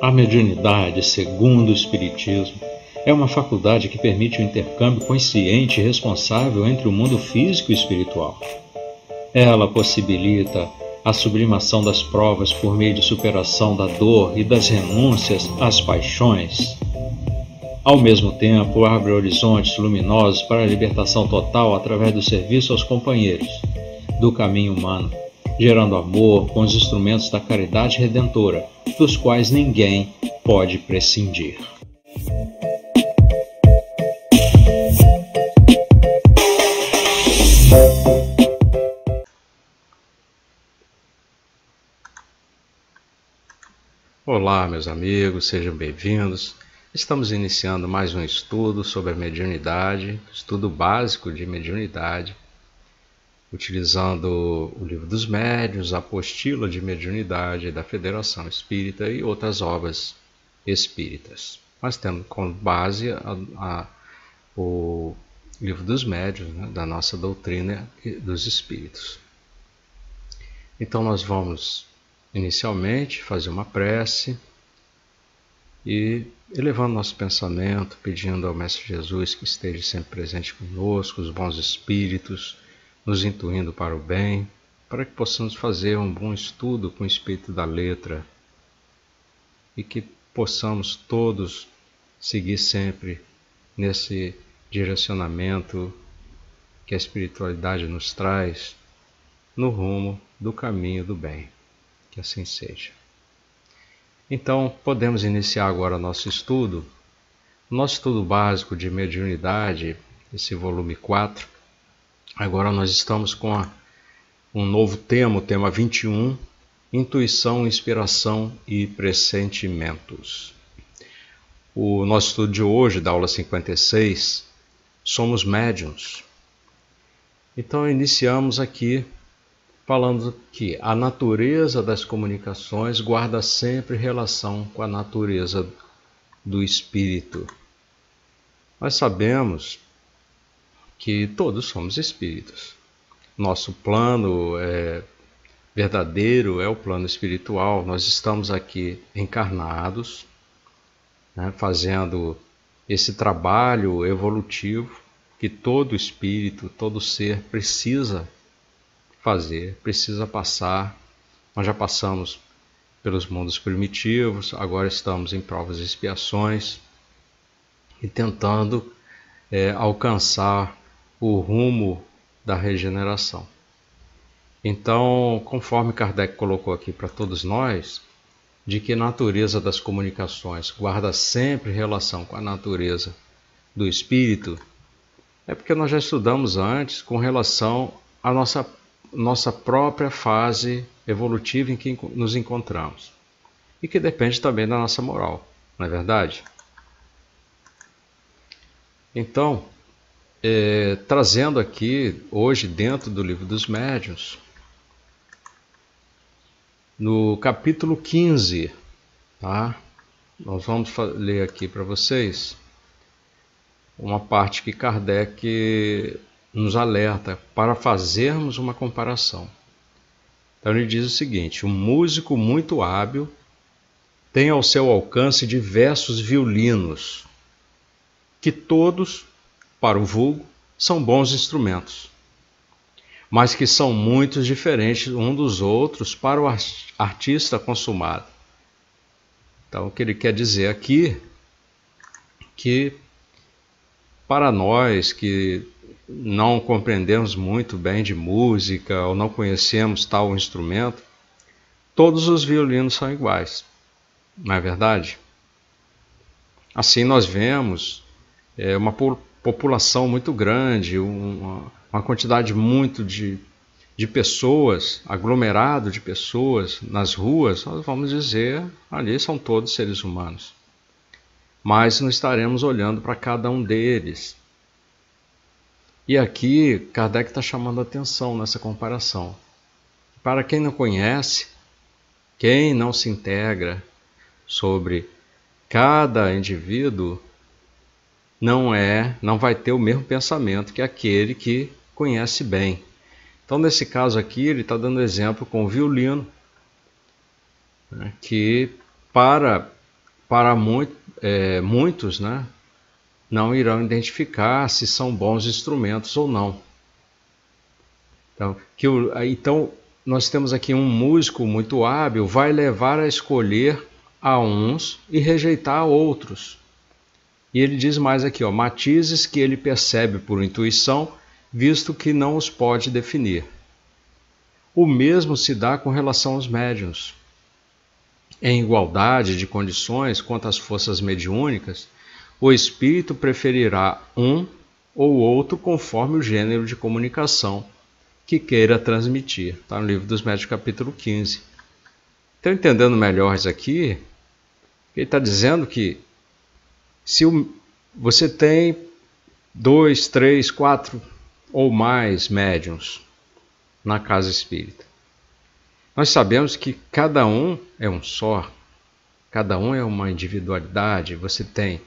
A mediunidade, segundo o Espiritismo, é uma faculdade que permite o intercâmbio consciente e responsável entre o mundo físico e espiritual. Ela possibilita a sublimação das provas por meio de superação da dor e das renúncias às paixões. Ao mesmo tempo, abre horizontes luminosos para a libertação total através do serviço aos companheiros, do caminho humano, gerando amor com os instrumentos da caridade redentora, dos quais ninguém pode prescindir. Olá, meus amigos, sejam bem-vindos. Estamos iniciando mais um estudo sobre a mediunidade, estudo básico de mediunidade, utilizando o Livro dos Médiuns, a Apostila de Mediunidade da Federação Espírita e outras obras espíritas. Mas tendo como base a, a, o Livro dos Médiuns, né, da nossa doutrina dos espíritos. Então, nós vamos inicialmente fazer uma prece e elevando nosso pensamento, pedindo ao Mestre Jesus que esteja sempre presente conosco, os bons espíritos, nos intuindo para o bem, para que possamos fazer um bom estudo com o espírito da letra e que possamos todos seguir sempre nesse direcionamento que a espiritualidade nos traz no rumo do caminho do bem. Que assim seja. Então, podemos iniciar agora nosso estudo. Nosso estudo básico de mediunidade, esse volume 4. Agora nós estamos com a, um novo tema, o tema 21, Intuição, Inspiração e Pressentimentos. O nosso estudo de hoje, da aula 56, somos médiums. Então, iniciamos aqui falando que a natureza das comunicações guarda sempre relação com a natureza do espírito. Nós sabemos que todos somos espíritos. Nosso plano é verdadeiro é o plano espiritual. Nós estamos aqui encarnados, né, fazendo esse trabalho evolutivo que todo espírito, todo ser precisa fazer, precisa passar. Nós já passamos pelos mundos primitivos, agora estamos em provas e expiações e tentando é, alcançar o rumo da regeneração. Então, conforme Kardec colocou aqui para todos nós, de que a natureza das comunicações guarda sempre relação com a natureza do espírito, é porque nós já estudamos antes com relação à nossa nossa própria fase evolutiva em que nos encontramos e que depende também da nossa moral, não é verdade? Então, é, trazendo aqui hoje dentro do livro dos médiuns, no capítulo 15, tá? Nós vamos ler aqui para vocês uma parte que Kardec nos alerta para fazermos uma comparação. Então ele diz o seguinte: um músico muito hábil tem ao seu alcance diversos violinos, que todos, para o vulgo, são bons instrumentos, mas que são muito diferentes um dos outros para o artista consumado. Então, o que ele quer dizer aqui que para nós que não compreendemos muito bem de música ou não conhecemos tal instrumento, todos os violinos são iguais, não é verdade? Assim nós vemos é, uma população muito grande, uma, uma quantidade muito de, de pessoas, aglomerado de pessoas nas ruas, nós vamos dizer, ali são todos seres humanos. Mas não estaremos olhando para cada um deles e aqui Kardec está chamando atenção nessa comparação. Para quem não conhece, quem não se integra sobre cada indivíduo, não é, não vai ter o mesmo pensamento que aquele que conhece bem. Então, nesse caso aqui, ele está dando exemplo com o violino, né, que para para muito, é, muitos, né, não irão identificar se são bons instrumentos ou não. Então, que o, então nós temos aqui um músico muito hábil, vai levar a escolher a uns e rejeitar a outros. E ele diz mais aqui, ó, matizes que ele percebe por intuição, visto que não os pode definir. O mesmo se dá com relação aos médiuns. Em igualdade de condições quanto às forças mediúnicas, o espírito preferirá um ou outro conforme o gênero de comunicação que queira transmitir. Está no livro dos Médios, capítulo 15. Estão entendendo melhor isso aqui? Ele está dizendo que se você tem dois, três, quatro ou mais médiums na casa espírita, nós sabemos que cada um é um só, cada um é uma individualidade. Você tem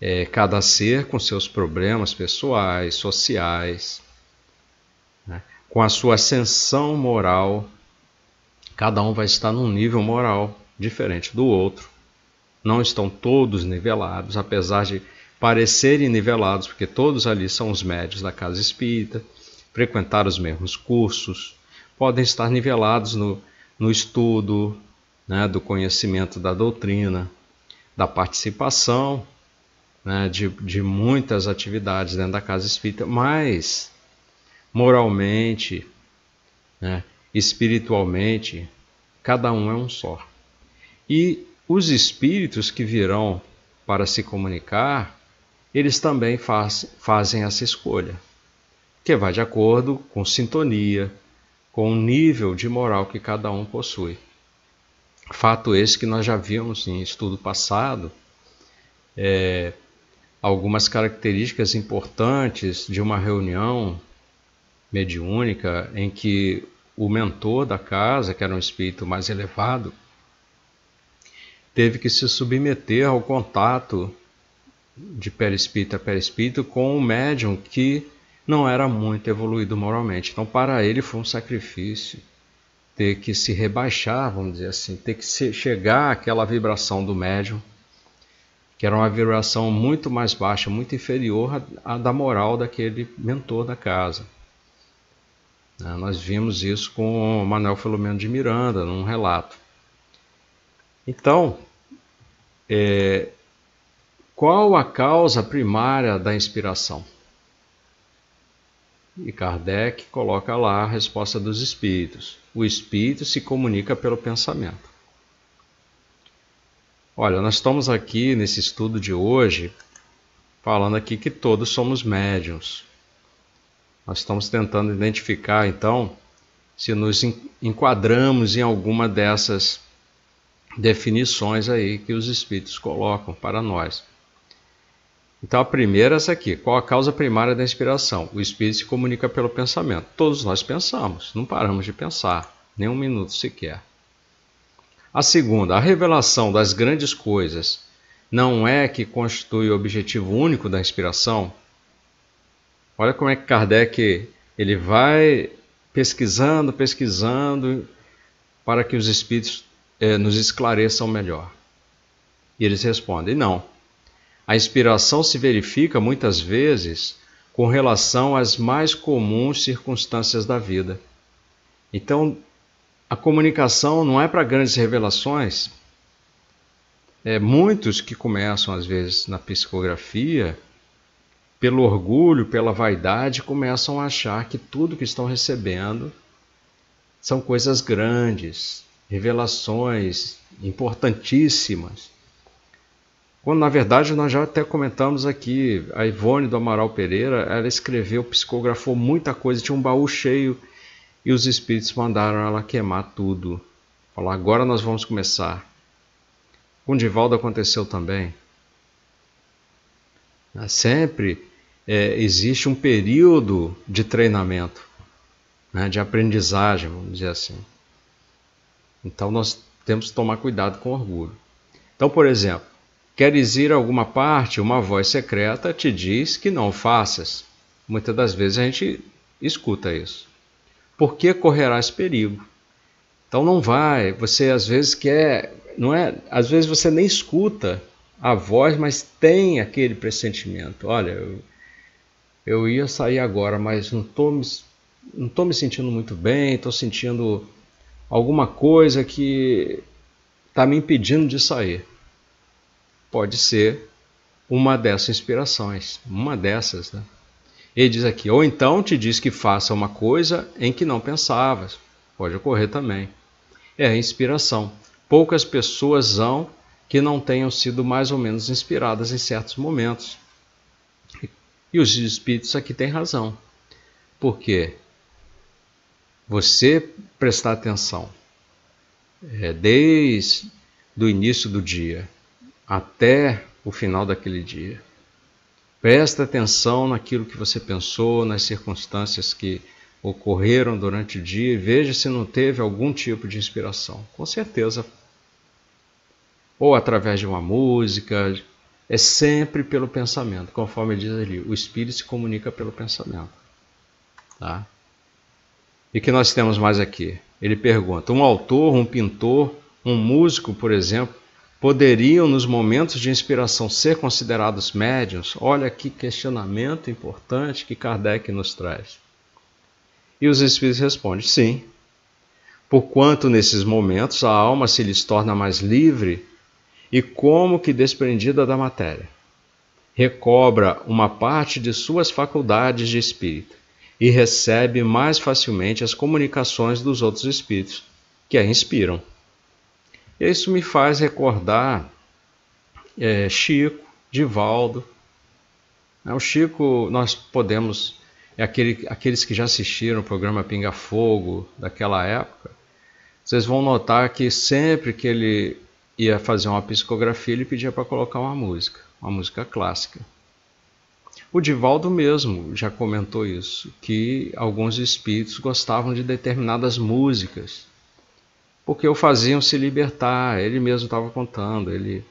é, cada ser com seus problemas pessoais, sociais, com a sua ascensão moral, cada um vai estar num nível moral diferente do outro. Não estão todos nivelados, apesar de parecerem nivelados, porque todos ali são os médios da casa espírita, frequentaram os mesmos cursos, podem estar nivelados no, no estudo né, do conhecimento da doutrina, da participação né, de, de muitas atividades dentro da casa espírita, mas moralmente, né, espiritualmente, cada um é um só. E os espíritos que virão para se comunicar, eles também faz, fazem essa escolha, que vai de acordo com sintonia, com o nível de moral que cada um possui. Fato esse que nós já vimos em estudo passado, é, algumas características importantes de uma reunião mediúnica em que o mentor da casa, que era um espírito mais elevado, teve que se submeter ao contato de perispírito a perispírito com um médium que não era muito evoluído moralmente. Então, para ele foi um sacrifício ter que se rebaixar, vamos dizer assim, ter que chegar àquela vibração do médium, que era uma vibração muito mais baixa, muito inferior à da moral daquele mentor da casa. Né? Nós vimos isso com Manuel Filomeno de Miranda, num relato. Então, é, qual a causa primária da inspiração? E Kardec coloca lá a resposta dos espíritos. O espírito se comunica pelo pensamento. Olha, nós estamos aqui nesse estudo de hoje falando aqui que todos somos médiums. Nós estamos tentando identificar, então, se nos enquadramos em alguma dessas definições aí que os espíritos colocam para nós. Então a primeira é essa aqui, qual a causa primária da inspiração? O espírito se comunica pelo pensamento. Todos nós pensamos, não paramos de pensar, nem um minuto sequer. A segunda, a revelação das grandes coisas não é que constitui o objetivo único da inspiração? Olha como é que Kardec ele vai pesquisando, pesquisando para que os espíritos eh, nos esclareçam melhor. E eles respondem: não. A inspiração se verifica muitas vezes com relação às mais comuns circunstâncias da vida. Então, a comunicação não é para grandes revelações. É, muitos que começam, às vezes, na psicografia, pelo orgulho, pela vaidade, começam a achar que tudo que estão recebendo são coisas grandes, revelações importantíssimas. Quando na verdade nós já até comentamos aqui, a Ivone do Amaral Pereira, ela escreveu, psicografou muita coisa, tinha um baú cheio e os espíritos mandaram ela queimar tudo. Falar, agora nós vamos começar. Com Divaldo aconteceu também. Sempre é, existe um período de treinamento, né, de aprendizagem, vamos dizer assim. Então nós temos que tomar cuidado com orgulho. Então, por exemplo, queres ir a alguma parte, uma voz secreta te diz que não faças. Muitas das vezes a gente escuta isso. Por que correrás perigo? Então não vai. Você às vezes quer não é, às vezes você nem escuta a voz, mas tem aquele pressentimento. Olha, eu, eu ia sair agora, mas não estou me, me sentindo muito bem, estou sentindo alguma coisa que está me impedindo de sair. Pode ser uma dessas inspirações, uma dessas, né? Ele diz aqui, ou então te diz que faça uma coisa em que não pensavas. Pode ocorrer também. É a inspiração. Poucas pessoas hão que não tenham sido mais ou menos inspiradas em certos momentos. E os espíritos aqui têm razão. Por quê? Você prestar atenção é, desde o início do dia até o final daquele dia. Presta atenção naquilo que você pensou, nas circunstâncias que ocorreram durante o dia e veja se não teve algum tipo de inspiração. Com certeza. Ou através de uma música, é sempre pelo pensamento, conforme diz ali, o espírito se comunica pelo pensamento. Tá? E que nós temos mais aqui? Ele pergunta: um autor, um pintor, um músico, por exemplo, poderiam, nos momentos de inspiração, ser considerados médiums? Olha que questionamento importante que Kardec nos traz. E os espíritos respondem: sim. Porquanto nesses momentos a alma se lhes torna mais livre e como que desprendida da matéria. Recobra uma parte de suas faculdades de espírito e recebe mais facilmente as comunicações dos outros espíritos que a inspiram. Isso me faz recordar é, Chico, Divaldo. É, o Chico, nós podemos, é aquele, aqueles que já assistiram o programa Pinga Fogo daquela época, vocês vão notar que sempre que ele ia fazer uma psicografia, ele pedia para colocar uma música, uma música clássica. O Divaldo mesmo já comentou isso, que alguns espíritos gostavam de determinadas músicas porque o faziam se libertar. Ele mesmo estava contando, ele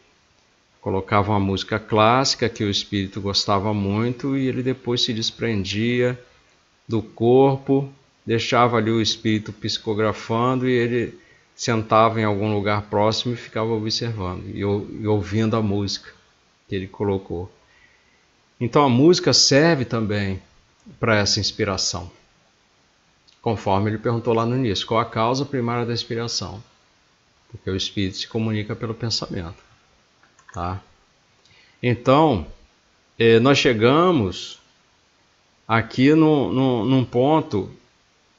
colocava uma música clássica que o espírito gostava muito e ele depois se desprendia do corpo, deixava ali o espírito psicografando e ele sentava em algum lugar próximo e ficava observando e, ouvindo a música que ele colocou. Então a música serve também para essa inspiração conforme ele perguntou lá no início, qual a causa primária da inspiração? Porque o espírito se comunica pelo pensamento. Tá? Então, eh, nós chegamos aqui no, no, num ponto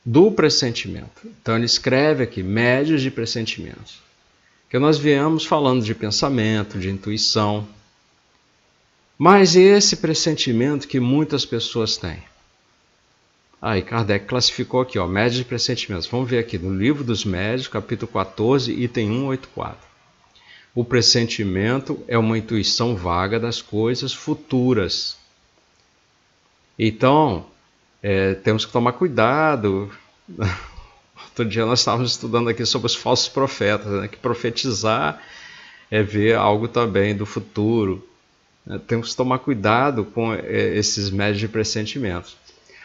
do pressentimento. Então, ele escreve aqui, médios de pressentimentos. Que nós viemos falando de pensamento, de intuição. Mas esse pressentimento que muitas pessoas têm. Aí, ah, Kardec classificou aqui, ó, médios de pressentimentos. Vamos ver aqui no livro dos médios, capítulo 14, item 184. O pressentimento é uma intuição vaga das coisas futuras. Então, é, temos que tomar cuidado. Outro dia nós estávamos estudando aqui sobre os falsos profetas, né? que profetizar é ver algo também do futuro. É, temos que tomar cuidado com é, esses médios de pressentimentos.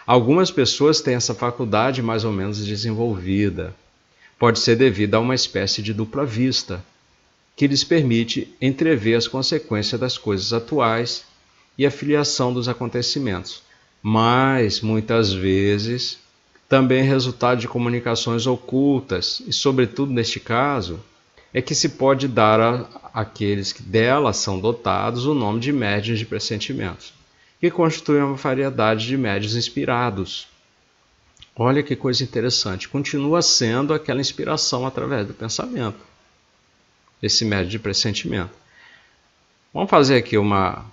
Algumas pessoas têm essa faculdade mais ou menos desenvolvida. Pode ser devido a uma espécie de dupla vista, que lhes permite entrever as consequências das coisas atuais e a filiação dos acontecimentos, mas muitas vezes também resultado de comunicações ocultas, e, sobretudo neste caso, é que se pode dar a, àqueles que delas são dotados o nome de médiuns de pressentimentos que constitui uma variedade de médios inspirados. Olha que coisa interessante, continua sendo aquela inspiração através do pensamento, esse médio de pressentimento. Vamos fazer aqui uma,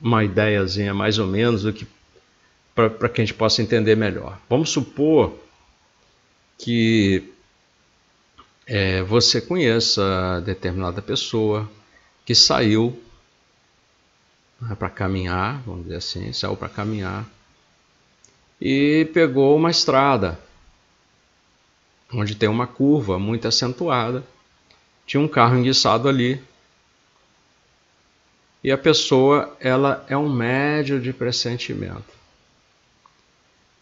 uma ideiazinha mais ou menos do que para que a gente possa entender melhor. Vamos supor que é, você conheça determinada pessoa que saiu né, para caminhar, vamos dizer assim, saiu para caminhar e pegou uma estrada onde tem uma curva muito acentuada. Tinha um carro enguiçado ali. E a pessoa, ela é um médio de pressentimento.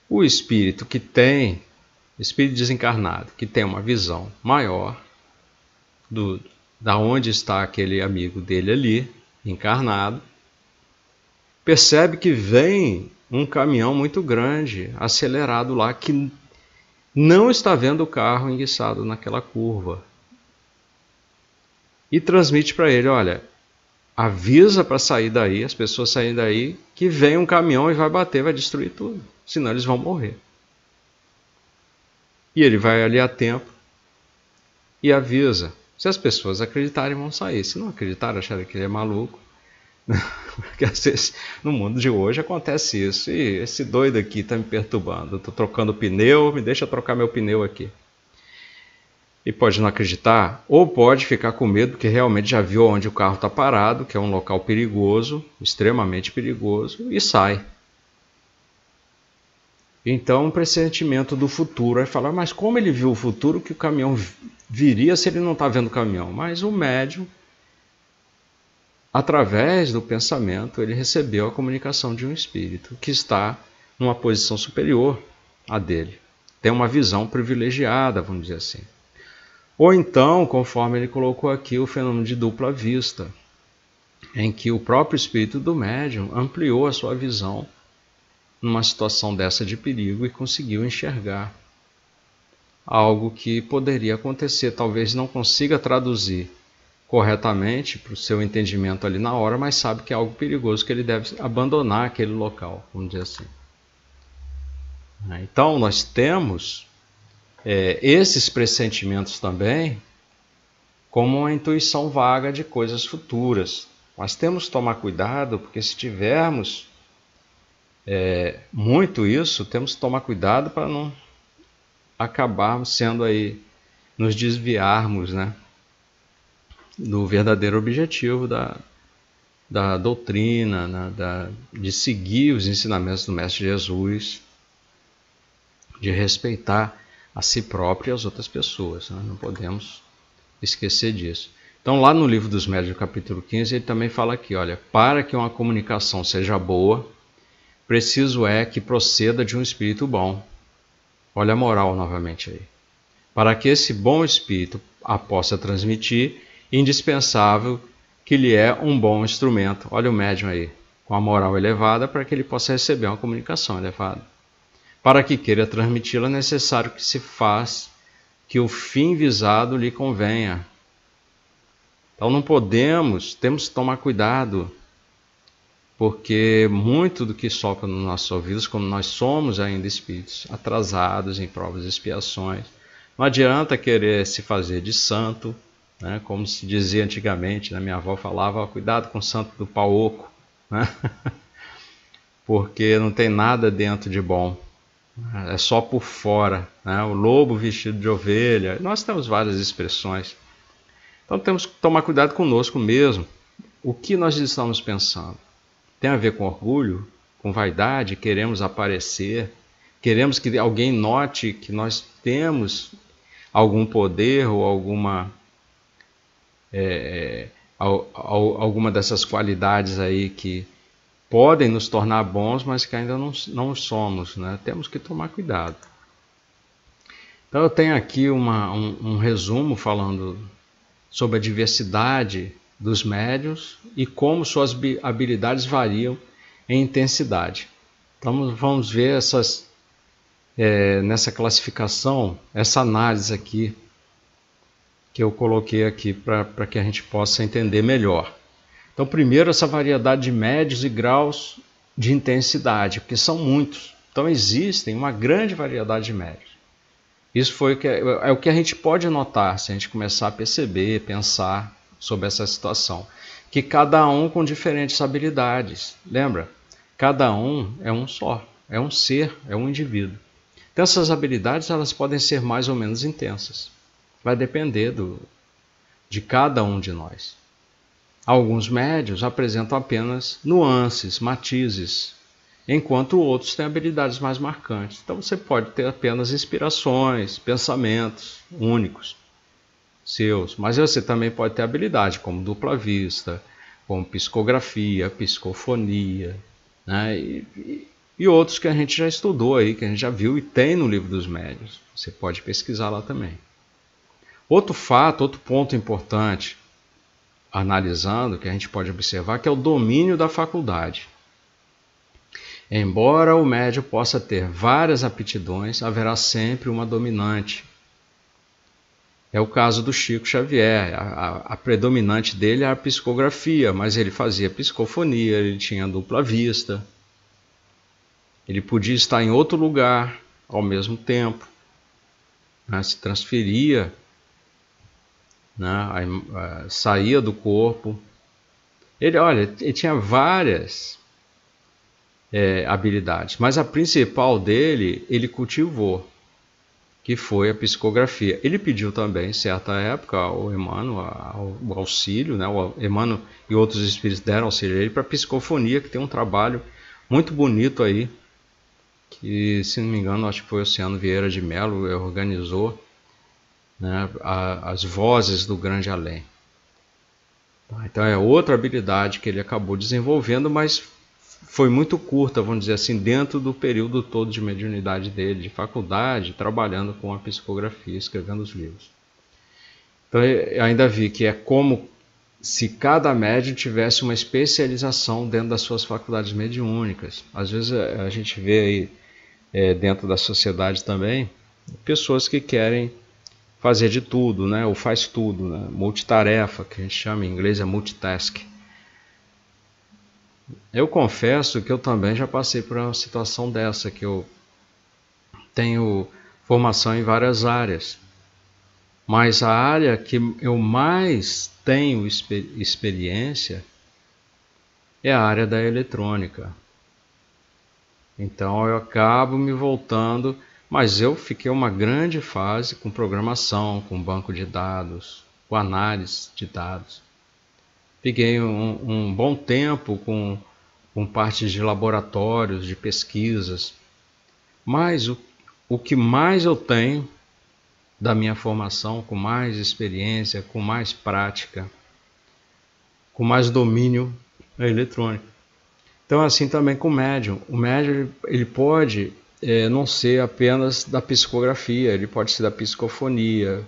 O espírito que tem, espírito desencarnado, que tem uma visão maior do, da onde está aquele amigo dele ali, encarnado, percebe que vem um caminhão muito grande, acelerado lá, que não está vendo o carro enguiçado naquela curva. E transmite para ele: olha, avisa para sair daí, as pessoas saírem daí, que vem um caminhão e vai bater, vai destruir tudo. Senão eles vão morrer. E ele vai ali a tempo e avisa. Se as pessoas acreditarem, vão sair. Se não acreditarem, acharem que ele é maluco. Porque às vezes no mundo de hoje acontece isso. E esse doido aqui está me perturbando. Estou trocando pneu, me deixa trocar meu pneu aqui e pode não acreditar, ou pode ficar com medo porque realmente já viu onde o carro está parado, que é um local perigoso, extremamente perigoso, e sai. Então, um pressentimento do futuro é falar, mas como ele viu o futuro que o caminhão viria se ele não está vendo o caminhão? Mas o médium, através do pensamento, ele recebeu a comunicação de um espírito que está numa posição superior à dele. Tem uma visão privilegiada, vamos dizer assim. Ou então, conforme ele colocou aqui, o fenômeno de dupla vista, em que o próprio espírito do médium ampliou a sua visão numa situação dessa de perigo e conseguiu enxergar algo que poderia acontecer. Talvez não consiga traduzir corretamente para o seu entendimento ali na hora, mas sabe que é algo perigoso que ele deve abandonar aquele local, vamos dizer assim. Então, nós temos é, esses pressentimentos também como uma intuição vaga de coisas futuras. Mas temos que tomar cuidado, porque se tivermos é, muito isso, temos que tomar cuidado para não acabarmos sendo aí, nos desviarmos né, do verdadeiro objetivo da, da doutrina, né, da, de seguir os ensinamentos do Mestre Jesus, de respeitar a si próprio e às outras pessoas. Né? Não podemos esquecer disso. Então, lá no livro dos Médios, capítulo 15, ele também fala aqui: olha, para que uma comunicação seja boa, preciso é que proceda de um espírito bom. Olha a moral novamente aí. Para que esse bom espírito a possa transmitir, indispensável que lhe é um bom instrumento. Olha o médium aí, com a moral elevada, para que ele possa receber uma comunicação elevada. Para que queira transmiti-la, é necessário que se faz que o fim visado lhe convenha. Então não podemos, temos que tomar cuidado, porque muito do que sopra nos nossos ouvidos, como nós somos ainda espíritos atrasados em provas e expiações, não adianta querer se fazer de santo, né? como se dizia antigamente, né? minha avó falava, cuidado com o santo do pau oco, né? porque não tem nada dentro de bom é só por fora, né? o lobo vestido de ovelha. Nós temos várias expressões. Então temos que tomar cuidado conosco mesmo. O que nós estamos pensando? Tem a ver com orgulho, com vaidade, queremos aparecer, queremos que alguém note que nós temos algum poder ou alguma é, é alguma dessas qualidades aí que podem nos tornar bons, mas que ainda não, não somos. Né? Temos que tomar cuidado. Então, eu tenho aqui uma, um, um resumo falando sobre a diversidade dos médios e como suas habilidades variam em intensidade. Então, vamos ver essas, é, nessa classificação, essa análise aqui que eu coloquei aqui para que a gente possa entender melhor. Então, primeiro, essa variedade de médios e graus de intensidade, porque são muitos. Então, existem uma grande variedade de médios. Isso foi o que, é, é o que a gente pode notar se a gente começar a perceber, pensar sobre essa situação. Que cada um com diferentes habilidades. Lembra? Cada um é um só, é um ser, é um indivíduo. Então, essas habilidades elas podem ser mais ou menos intensas. Vai depender do, de cada um de nós. Alguns médios apresentam apenas nuances, matizes, enquanto outros têm habilidades mais marcantes. Então você pode ter apenas inspirações, pensamentos únicos seus, mas você também pode ter habilidade como dupla vista, como psicografia, psicofonia, né? E, e, e outros que a gente já estudou aí, que a gente já viu e tem no livro dos médios. Você pode pesquisar lá também. Outro fato, outro ponto importante analisando, que a gente pode observar, que é o domínio da faculdade. Embora o médio possa ter várias aptidões, haverá sempre uma dominante. É o caso do Chico Xavier. A, a, a, predominante dele era a psicografia, mas ele fazia psicofonia, ele tinha dupla vista. Ele podia estar em outro lugar ao mesmo tempo. Né? Se transferia, né? saía do corpo. Ele, olha, ele tinha várias é, habilidades, mas a principal dele ele cultivou, que foi a psicografia. Ele pediu também, em certa época, ao Emmanuel o auxílio, né? o Emmanuel e outros espíritos deram auxílio a ele para a psicofonia, que tem um trabalho muito bonito aí, que, se não me engano, acho que foi o Oceano Vieira de Mello organizou né, a, as vozes do grande além. Tá, então é outra habilidade que ele acabou desenvolvendo, mas foi muito curta, vamos dizer assim, dentro do período todo de mediunidade dele, de faculdade, trabalhando com a psicografia, escrevendo os livros. Então ainda vi que é como se cada médium tivesse uma especialização dentro das suas faculdades mediúnicas. Às vezes eh, a gente vê aí é, dentro da sociedade também pessoas que querem fazer de tudo, né? ou faz tudo, né? multitarefa, que a gente chama em inglês é multitask. Eu confesso que eu também já passei por uma situação dessa, que eu tenho formação em várias áreas, mas a área que eu mais tenho experiência é a área da eletrônica. Então eu acabo me voltando, mas eu fiquei uma grande fase com programação, com banco de dados, com análise de dados. Fiquei um, um bom tempo com, com partes de laboratórios, de pesquisas. Mas o, o que mais eu tenho da minha formação, com mais experiência, com mais prática, com mais domínio é eletrônico. Então, assim também com o médium. O médium ele pode é, não ser apenas da psicografia, ele pode ser da psicofonia,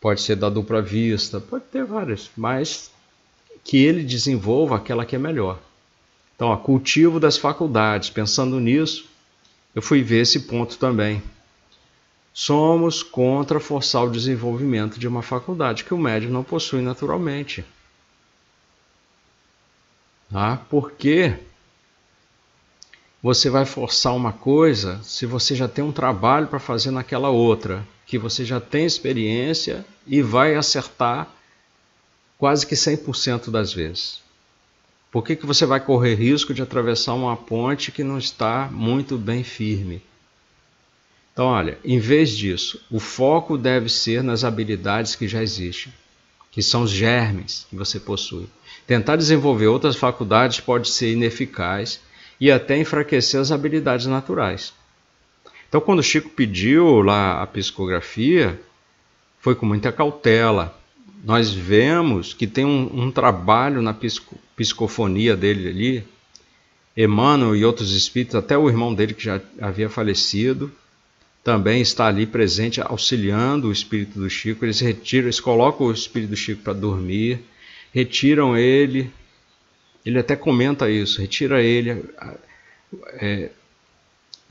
pode ser da dupla vista, pode ter várias, mas que ele desenvolva aquela que é melhor. Então, ó, cultivo das faculdades. Pensando nisso, eu fui ver esse ponto também. Somos contra forçar o desenvolvimento de uma faculdade que o médium não possui naturalmente. Tá? Porque você vai forçar uma coisa se você já tem um trabalho para fazer naquela outra, que você já tem experiência e vai acertar quase que 100% das vezes. Por que, que você vai correr risco de atravessar uma ponte que não está muito bem firme? Então, olha, em vez disso, o foco deve ser nas habilidades que já existem, que são os germes que você possui. Tentar desenvolver outras faculdades pode ser ineficaz e até enfraquecer as habilidades naturais. Então, quando o Chico pediu lá a psicografia, foi com muita cautela, nós vemos que tem um, um trabalho na psico, psicofonia dele ali. Emmanuel e outros espíritos, até o irmão dele que já havia falecido, também está ali presente, auxiliando o espírito do Chico. Eles retiram, eles colocam o espírito do Chico para dormir, retiram ele. Ele até comenta isso, retira ele é,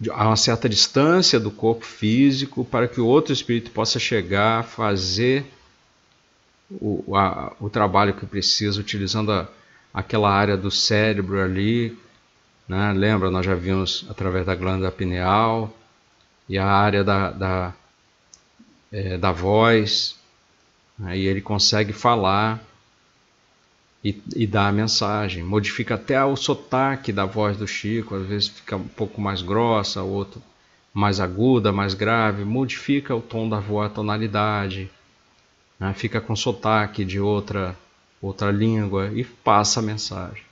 a uma certa distância do corpo físico para que o outro espírito possa chegar, fazer o, a, o trabalho que precisa, utilizando a, aquela área do cérebro ali. Né? Lembra, nós já vimos através da glândula pineal e a área da, da, é, da voz. Aí né? ele consegue falar e, e dar a mensagem. Modifica até o sotaque da voz do Chico, às vezes fica um pouco mais grossa, outro mais aguda, mais grave. Modifica o tom da voz, a tonalidade né? fica com sotaque de outra, outra língua e passa a mensagem.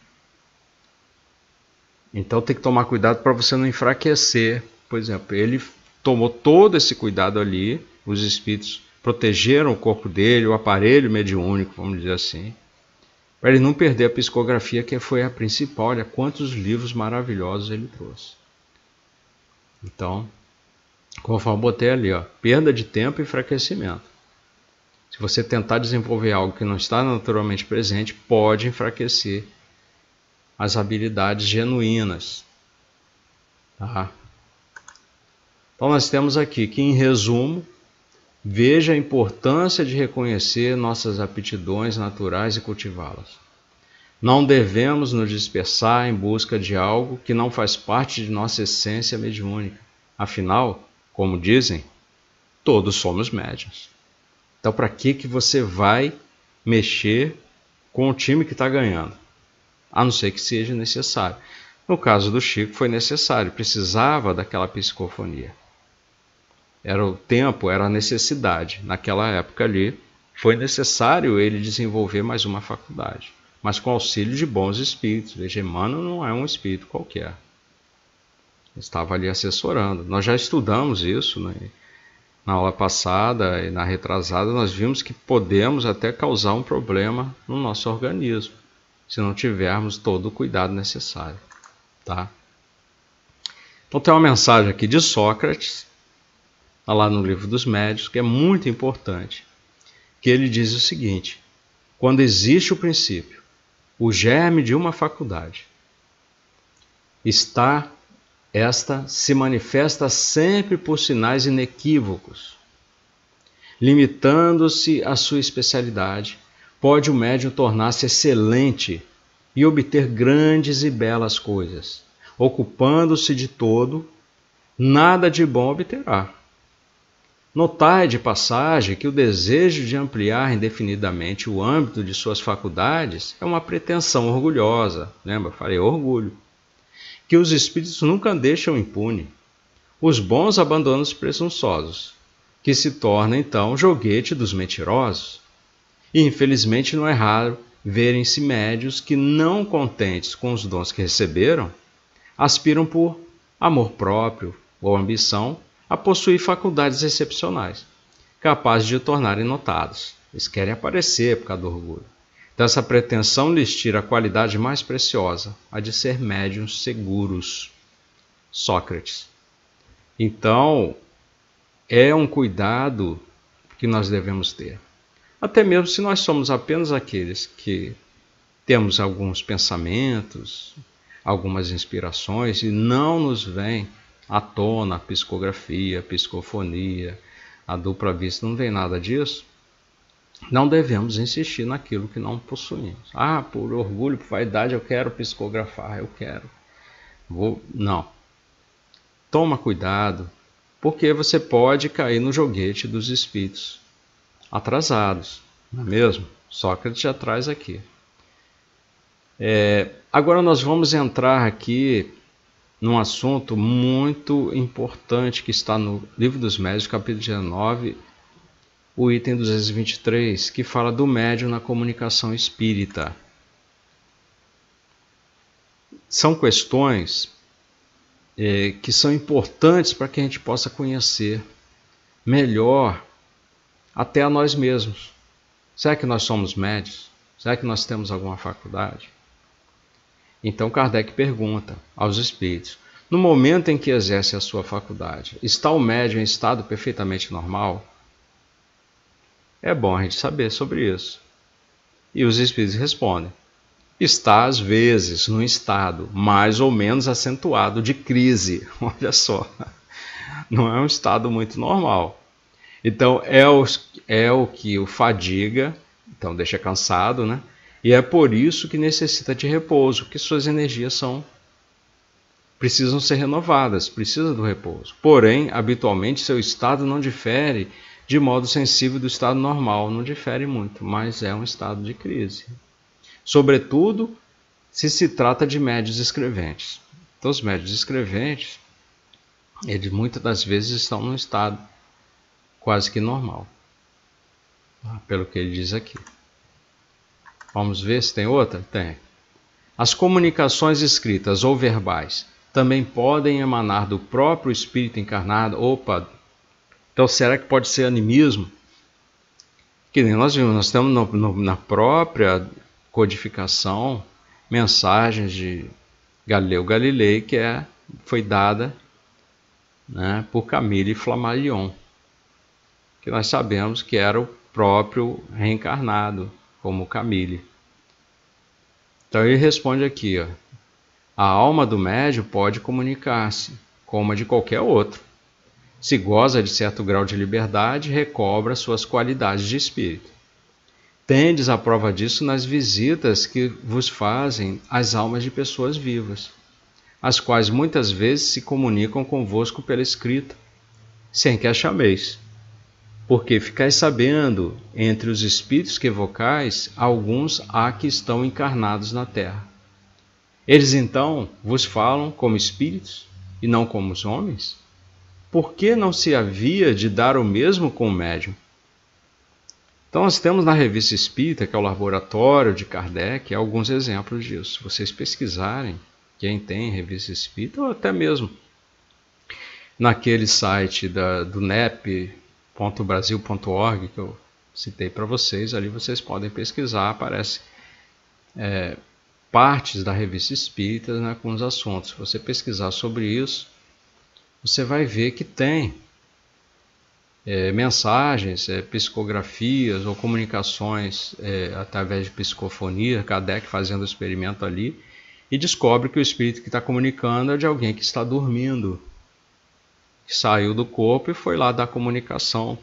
Então tem que tomar cuidado para você não enfraquecer. Por exemplo, ele tomou todo esse cuidado ali, os espíritos protegeram o corpo dele, o aparelho mediúnico, vamos dizer assim, para ele não perder a psicografia, que foi a principal. Olha quantos livros maravilhosos ele trouxe. Então, conforme eu botei ali, ó, perda de tempo e enfraquecimento. Se você tentar desenvolver algo que não está naturalmente presente, pode enfraquecer as habilidades genuínas. Tá? Então, nós temos aqui que, em resumo, veja a importância de reconhecer nossas aptidões naturais e cultivá-las. Não devemos nos dispersar em busca de algo que não faz parte de nossa essência mediúnica. Afinal, como dizem, todos somos médios. Então, para que, que você vai mexer com o time que está ganhando? A não ser que seja necessário. No caso do Chico, foi necessário, precisava daquela psicofonia. Era o tempo, era a necessidade. Naquela época ali, foi necessário ele desenvolver mais uma faculdade mas com auxílio de bons espíritos. Veja, Emmanuel não é um espírito qualquer. Estava ali assessorando. Nós já estudamos isso né? Na aula passada e na retrasada. Nós vimos que podemos até causar um problema no nosso organismo se não tivermos todo o cuidado necessário. Tá? Então, tem uma mensagem aqui de Sócrates, tá lá no livro dos Médios, que é muito importante. Que ele diz o seguinte: quando existe o princípio o germe de uma faculdade. Está esta se manifesta sempre por sinais inequívocos. Limitando-se à sua especialidade, pode o médium tornar-se excelente e obter grandes e belas coisas. Ocupando-se de todo, nada de bom obterá. Notai de passagem que o desejo de ampliar indefinidamente o âmbito de suas faculdades é uma pretensão orgulhosa. Lembra? Falei orgulho. Que os espíritos nunca deixam impune. Os bons abandonam os presunçosos, que se torna então joguete dos mentirosos. E infelizmente não é raro verem-se médios que, não contentes com os dons que receberam, aspiram por amor próprio ou ambição a possuir faculdades excepcionais, capazes de tornarem notados. Eles querem aparecer por causa do orgulho. Então, essa pretensão lhes tira a qualidade mais preciosa, a de ser médiums seguros. Sócrates. Então, é um cuidado que nós devemos ter. Até mesmo se nós somos apenas aqueles que temos alguns pensamentos, algumas inspirações e não nos vem à tona a psicografia, a psicofonia, a dupla vista, não tem nada disso, não devemos insistir naquilo que não possuímos. Ah, por orgulho, por vaidade, eu quero psicografar, eu quero. Vou... Não. Toma cuidado, porque você pode cair no joguete dos espíritos atrasados, não é mesmo? Sócrates já traz aqui. É, agora nós vamos entrar aqui num assunto muito importante que está no Livro dos Médios, capítulo 19, o item 223, que fala do médium na comunicação espírita. São questões é, que são importantes para que a gente possa conhecer melhor até a nós mesmos. Será que nós somos médios? Será que nós temos alguma faculdade? Então Kardec pergunta aos espíritos: no momento em que exerce a sua faculdade, está o médium em estado perfeitamente normal? É bom a gente saber sobre isso. E os espíritos respondem: está às vezes num estado mais ou menos acentuado de crise. Olha só, não é um estado muito normal. Então é o, é o que o fadiga, então deixa cansado, né? E é por isso que necessita de repouso, que suas energias são precisam ser renovadas, precisa do repouso. Porém, habitualmente seu estado não difere de modo sensível do estado normal, não difere muito, mas é um estado de crise. Sobretudo se se trata de médios escreventes. Então, os médios escreventes, eles muitas das vezes estão num estado quase que normal, tá? pelo que ele diz aqui. Vamos ver se tem outra? Tem. As comunicações escritas ou verbais também podem emanar do próprio espírito encarnado. Opa, então será que pode ser animismo? Que nem nós vimos, nós temos no, no, na própria codificação mensagens de Galileu Galilei que é, foi dada né, por Camille Flammarion, que nós sabemos que era o próprio reencarnado, como Camille. Então ele responde aqui, ó, a alma do médio pode comunicar-se, como a de qualquer outro. Se goza de certo grau de liberdade, recobra suas qualidades de espírito. Tendes a prova disso nas visitas que vos fazem as almas de pessoas vivas, as quais muitas vezes se comunicam convosco pela escrita, sem que a chameis. Porque ficais sabendo, entre os espíritos que evocais, alguns há que estão encarnados na terra. Eles então vos falam como espíritos e não como os homens? Por que não se havia de dar o mesmo com o médium? Então, nós temos na Revista Espírita, que é o laboratório de Kardec, alguns exemplos disso. Se vocês pesquisarem, quem tem Revista Espírita, ou até mesmo naquele site da, do nep.brasil.org, que eu citei para vocês, ali vocês podem pesquisar, aparece é, partes da Revista Espírita né, com os assuntos. Se você pesquisar sobre isso, você vai ver que tem é, mensagens, é, psicografias ou comunicações é, através de psicofonia, Kardec fazendo o experimento ali, e descobre que o espírito que está comunicando é de alguém que está dormindo, que saiu do corpo e foi lá dar comunicação.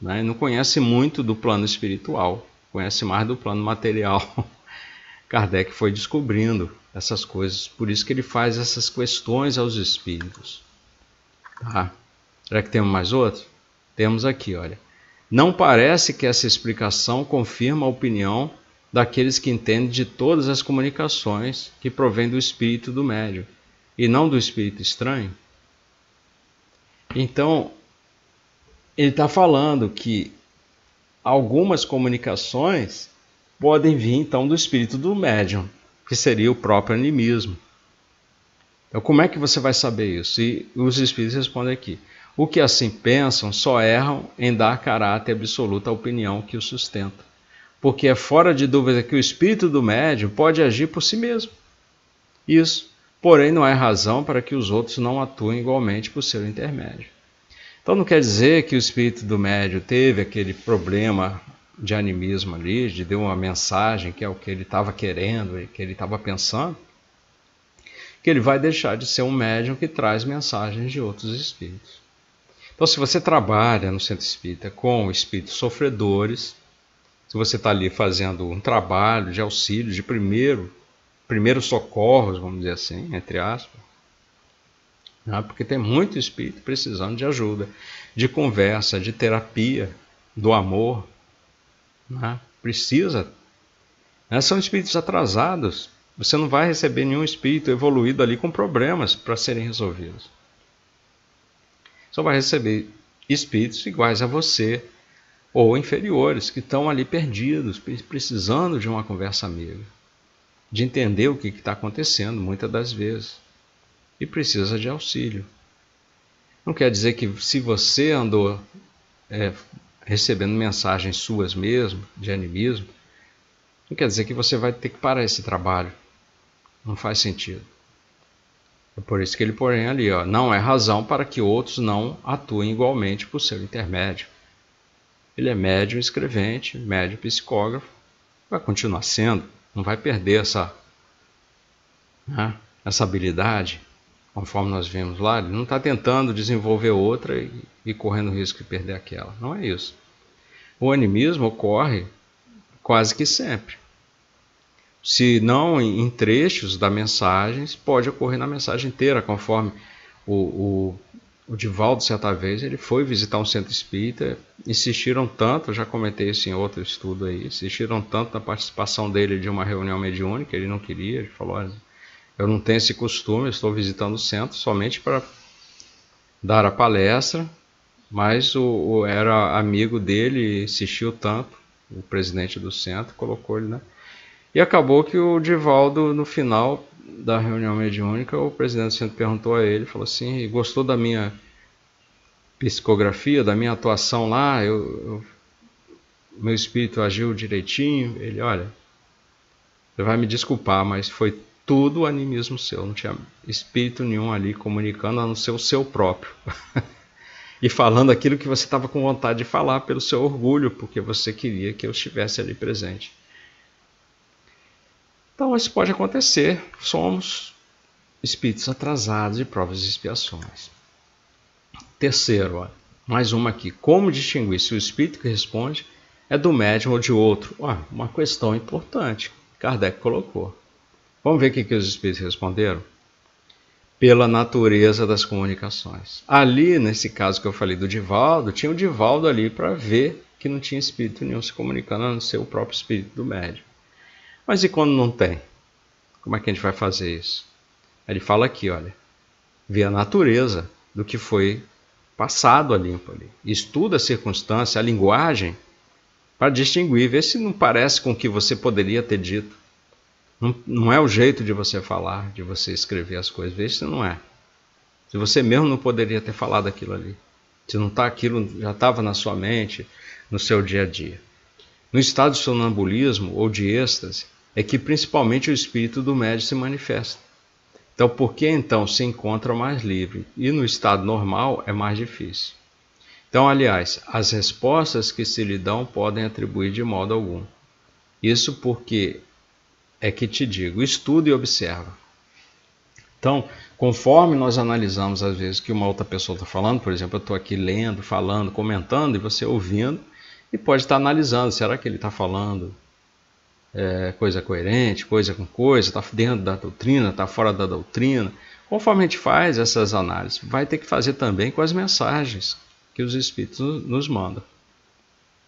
Né? Não conhece muito do plano espiritual, conhece mais do plano material. Kardec foi descobrindo essas coisas, por isso que ele faz essas questões aos espíritos. Tá? Será que temos mais outro? Temos aqui, olha. Não parece que essa explicação confirma a opinião daqueles que entendem de todas as comunicações que provêm do espírito do médium e não do espírito estranho? Então, ele está falando que algumas comunicações podem vir então do espírito do médium, que seria o próprio animismo. Então, como é que você vai saber isso? E os espíritos respondem aqui: o que assim pensam só erram em dar caráter absoluto à opinião que o sustenta, porque é fora de dúvida que o espírito do médium pode agir por si mesmo. Isso, porém, não é razão para que os outros não atuem igualmente por seu intermédio. Então não quer dizer que o espírito do médium teve aquele problema de animismo ali, de deu uma mensagem que é o que ele estava querendo, que ele estava pensando, que ele vai deixar de ser um médium que traz mensagens de outros espíritos. Então, se você trabalha no centro espírita com espíritos sofredores, se você está ali fazendo um trabalho de auxílio, de primeiro, primeiros socorros, vamos dizer assim, entre aspas, né? porque tem muito espírito precisando de ajuda, de conversa, de terapia, do amor, né? precisa. Né? São espíritos atrasados. Você não vai receber nenhum espírito evoluído ali com problemas para serem resolvidos só vai receber espíritos iguais a você ou inferiores que estão ali perdidos, precisando de uma conversa amiga, de entender o que está acontecendo muitas das vezes e precisa de auxílio. Não quer dizer que se você andou é, recebendo mensagens suas mesmo, de animismo, não quer dizer que você vai ter que parar esse trabalho. Não faz sentido. É por isso que ele põe ali, ó, não é razão para que outros não atuem igualmente por seu intermédio. Ele é médium escrevente, médium psicógrafo, vai continuar sendo, não vai perder essa, né, essa habilidade, conforme nós vimos lá. Ele não está tentando desenvolver outra e, e correndo risco de perder aquela. Não é isso. O animismo ocorre quase que sempre se não em trechos da mensagem, pode ocorrer na mensagem inteira, conforme o, o, o Divaldo, certa vez, ele foi visitar um centro espírita, insistiram tanto, já comentei isso em outro estudo aí, insistiram tanto na participação dele de uma reunião mediúnica, ele não queria, ele falou, olha, eu não tenho esse costume, estou visitando o centro somente para dar a palestra, mas o, o, era amigo dele, insistiu tanto, o presidente do centro, colocou ele, né? E acabou que o Divaldo, no final da reunião mediúnica, o presidente centro perguntou a ele, falou assim, gostou da minha psicografia, da minha atuação lá, eu, eu meu espírito agiu direitinho. Ele, olha, você vai me desculpar, mas foi tudo animismo seu, não tinha espírito nenhum ali comunicando a não ser o seu próprio. e falando aquilo que você estava com vontade de falar pelo seu orgulho, porque você queria que eu estivesse ali presente. Então, isso pode acontecer. Somos espíritos atrasados de provas e expiações. Terceiro, ó, mais uma aqui. Como distinguir se o espírito que responde é do médium ou de outro? Ó, uma questão importante. Kardec colocou. Vamos ver o que, que os espíritos responderam? Pela natureza das comunicações. Ali, nesse caso que eu falei do Divaldo, tinha o Divaldo ali para ver que não tinha espírito nenhum se comunicando, a não ser o próprio espírito do médium. Mas e quando não tem? Como é que a gente vai fazer isso? Ele fala aqui, olha, vê a natureza do que foi passado a limpo ali. Estuda a circunstância, a linguagem, para distinguir, ver se não parece com o que você poderia ter dito. Não, não é o jeito de você falar, de você escrever as coisas. Veja se não é. Se você mesmo não poderia ter falado aquilo ali. Se não está aquilo, já estava na sua mente, no seu dia a dia. No estado de sonambulismo ou de êxtase, é que principalmente o espírito do médium se manifesta. Então, por que então se encontra mais livre? E no estado normal é mais difícil. Então, aliás, as respostas que se lhe dão podem atribuir de modo algum. Isso porque é que te digo, estuda e observa. Então, conforme nós analisamos às vezes que uma outra pessoa está falando, por exemplo, eu estou aqui lendo, falando, comentando, e você ouvindo, e pode estar analisando, será que ele está falando é, coisa coerente, coisa com coisa, está dentro da doutrina, está fora da doutrina. Conforme a gente faz essas análises, vai ter que fazer também com as mensagens que os Espíritos nos mandam.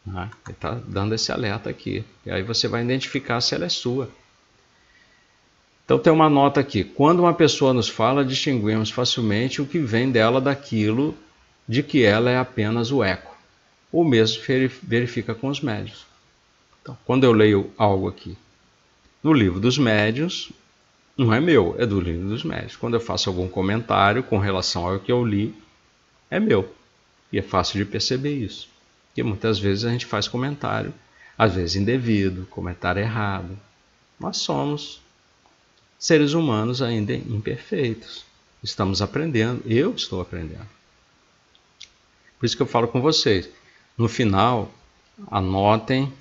Né? Ele está dando esse alerta aqui. E aí você vai identificar se ela é sua. Então tem uma nota aqui. Quando uma pessoa nos fala, distinguimos facilmente o que vem dela daquilo de que ela é apenas o eco. O mesmo verifica com os médios. Então, quando eu leio algo aqui no livro dos médios, não é meu, é do livro dos médios. Quando eu faço algum comentário com relação ao que eu li, é meu. E é fácil de perceber isso. Porque muitas vezes a gente faz comentário, às vezes indevido, comentário errado. Nós somos seres humanos ainda imperfeitos. Estamos aprendendo, eu estou aprendendo. Por isso que eu falo com vocês. No final, anotem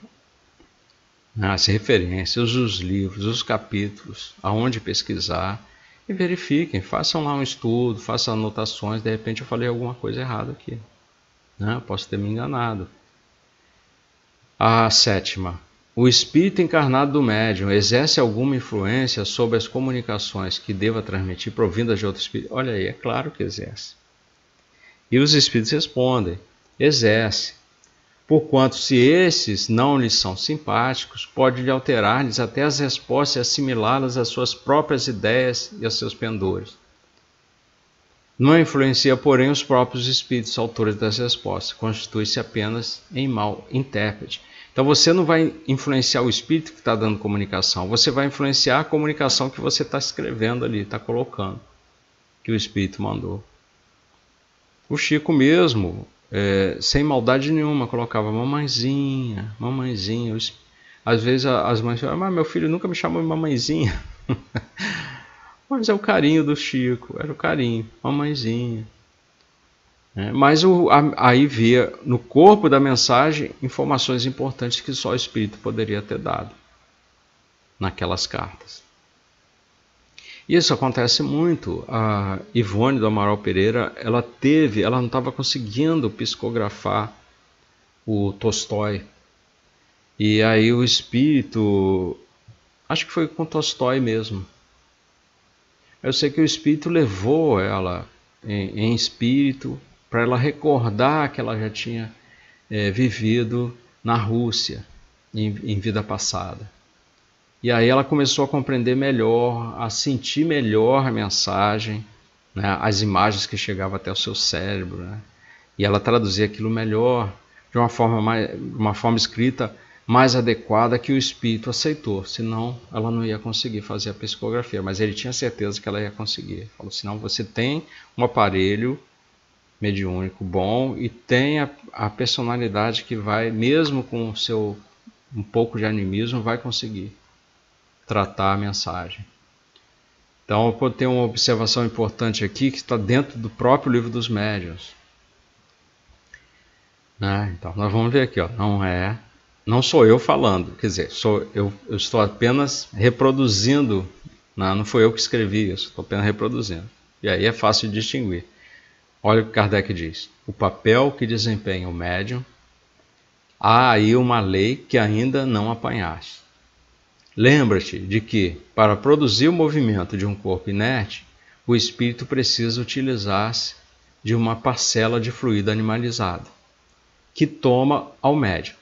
as referências, os livros, os capítulos, aonde pesquisar e verifiquem, façam lá um estudo, façam anotações. De repente eu falei alguma coisa errada aqui. Né? Posso ter me enganado. A sétima, o espírito encarnado do médium exerce alguma influência sobre as comunicações que deva transmitir provindas de outro espírito? Olha aí, é claro que exerce. E os espíritos respondem: exerce. Porquanto, se esses não lhes são simpáticos, pode-lhe alterar-lhes até as respostas e assimilá-las às suas próprias ideias e aos seus pendores. Não influencia, porém, os próprios espíritos autores das respostas, constitui-se apenas em mal intérprete então você não vai influenciar o espírito que está dando comunicação, você vai influenciar a comunicação que você está escrevendo ali, está colocando, que o espírito mandou. O Chico mesmo, é, sem maldade nenhuma, colocava mamãezinha, mamãezinha. Às vezes as mães falam, mas meu filho nunca me chamou de mamãezinha. mas é o carinho do Chico, era o carinho, mamãezinha. É, mas o, a, aí via no corpo da mensagem informações importantes que só o Espírito poderia ter dado naquelas cartas. Isso acontece muito. A Ivone do Amaral Pereira, ela teve, ela não estava conseguindo psicografar o Tolstói. E aí o espírito, acho que foi com Tolstói mesmo. Eu sei que o espírito levou ela em, em espírito para ela recordar que ela já tinha é, vivido na Rússia em, em vida passada. E aí ela começou a compreender melhor, a sentir melhor a mensagem, né, as imagens que chegavam até o seu cérebro, né, e ela traduzia aquilo melhor, de uma forma, mais, uma forma escrita mais adequada que o espírito aceitou, senão ela não ia conseguir fazer a psicografia, mas ele tinha certeza que ela ia conseguir. Falou: senão você tem um aparelho mediúnico bom e tem a, a personalidade que vai, mesmo com o seu um pouco de animismo, vai conseguir tratar a mensagem. Então, eu ter uma observação importante aqui que está dentro do próprio livro dos médiuns. Né? Então nós vamos ver aqui, ó, não é, não sou eu falando, quer dizer, sou eu, eu estou apenas reproduzindo, né? não foi eu que escrevi isso, estou apenas reproduzindo. E aí é fácil de distinguir. Olha o que Kardec diz: o papel que desempenha o médium, há aí uma lei que ainda não apanhaste. Lembra-te de que, para produzir o movimento de um corpo inerte, o espírito precisa utilizar-se de uma parcela de fluido animalizado que toma ao médium,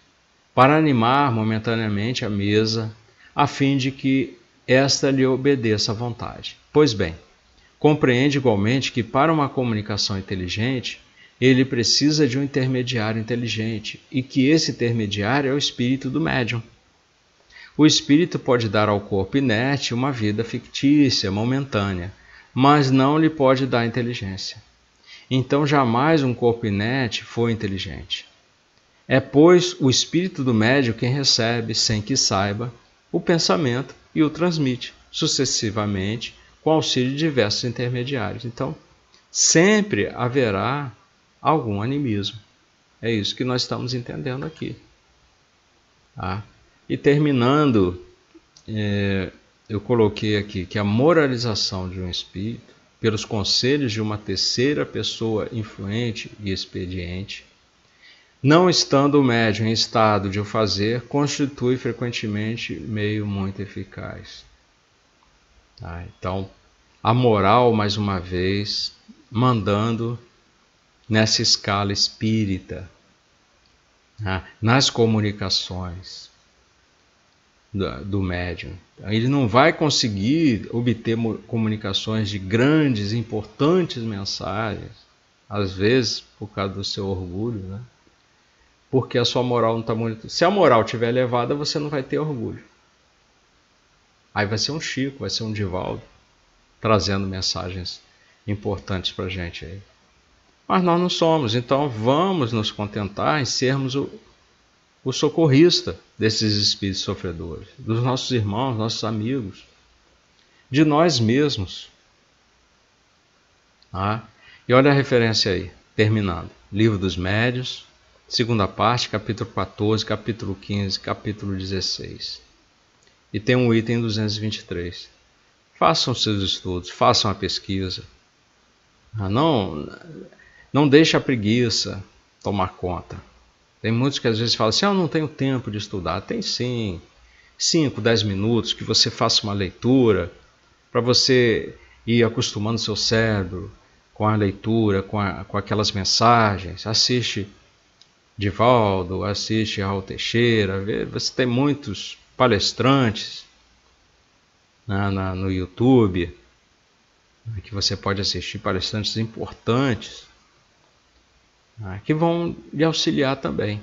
para animar momentaneamente a mesa, a fim de que esta lhe obedeça à vontade. Pois bem, compreende igualmente que para uma comunicação inteligente, ele precisa de um intermediário inteligente e que esse intermediário é o espírito do médium. O espírito pode dar ao corpo inerte uma vida fictícia, momentânea, mas não lhe pode dar inteligência. Então jamais um corpo inerte foi inteligente. É, pois, o espírito do médium quem recebe, sem que saiba, o pensamento e o transmite sucessivamente com auxílio de diversos intermediários. Então, sempre haverá algum animismo. É isso que nós estamos entendendo aqui. Tá? E terminando, é, eu coloquei aqui que a moralização de um espírito, pelos conselhos de uma terceira pessoa influente e expediente, não estando o médium em estado de o fazer, constitui frequentemente meio muito eficaz. Tá? Então, a moral, mais uma vez, mandando nessa escala espírita, tá? nas comunicações do, médium. Ele não vai conseguir obter comunicações de grandes, importantes mensagens, às vezes por causa do seu orgulho, né? porque a sua moral não está muito. Se a moral estiver elevada, você não vai ter orgulho. Aí vai ser um Chico, vai ser um Divaldo, trazendo mensagens importantes para a gente aí. Mas nós não somos, então vamos nos contentar em sermos o, o socorrista desses espíritos sofredores, dos nossos irmãos, nossos amigos, de nós mesmos. Ah, e olha a referência aí, terminando. Livro dos Médios, segunda parte, capítulo 14, capítulo 15, capítulo 16. E tem um item 223. Façam seus estudos, façam a pesquisa. Ah, não, não deixe a preguiça tomar conta. Tem muitos que às vezes falam assim: ah, eu não tenho tempo de estudar. Tem sim. 5, 10 minutos que você faça uma leitura para você ir acostumando seu cérebro com a leitura, com, a, com aquelas mensagens. Assiste Divaldo, assiste Raul Teixeira, você tem muitos palestrantes na, na, no YouTube né, que você pode assistir, palestrantes importantes né, que vão lhe auxiliar também.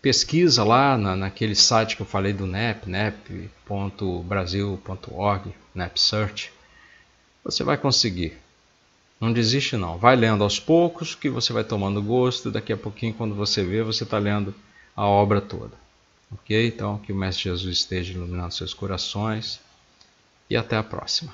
Pesquisa lá na, naquele site que eu falei do NEP, nep.brasil.org, NEP Search, você vai conseguir. Não desiste não. Vai lendo aos poucos que você vai tomando gosto. Daqui a pouquinho, quando você vê, você está lendo a obra toda. Ok? Então, que o Mestre Jesus esteja iluminando seus corações. E até a próxima.